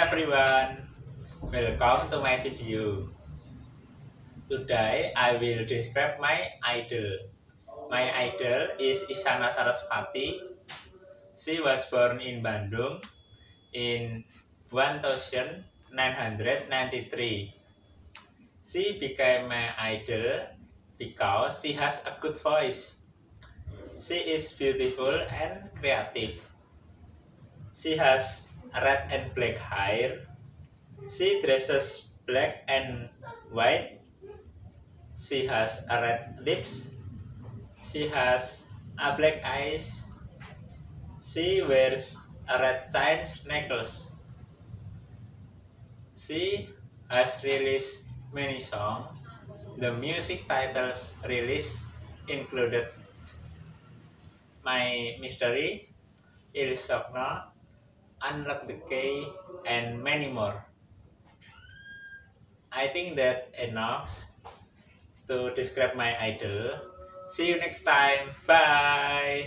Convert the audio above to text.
everyone, welcome to my video. Today I will describe my idol. My idol is Isyana Sarasvati. She was born in Bandung in 1993. She became my idol because she has a good voice. She is beautiful and creative. She has red and black hair. She dresses black and white. She has a red lips. She has a black eyes. She wears a red chain necklace. She has released many songs. The music titles released included My Mystery, Il unlock the key, and many more. I think that enough to describe my idol. See you next time. Bye.